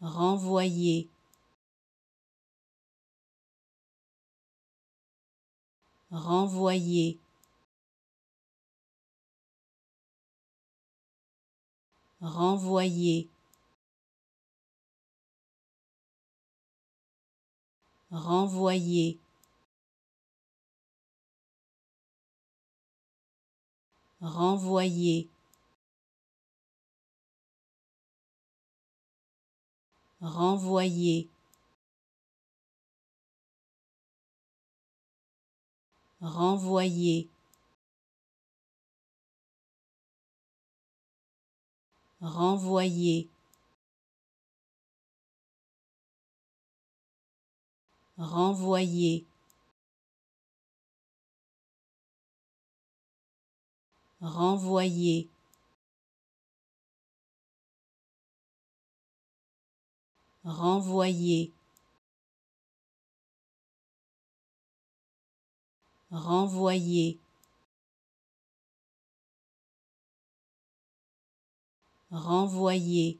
renvoyer, renvoyer, renvoyer, renvoyer, renvoyer, renvoyer, renvoyer, renvoyer, renvoyer, renvoyer, renvoyer, renvoyer, renvoyer,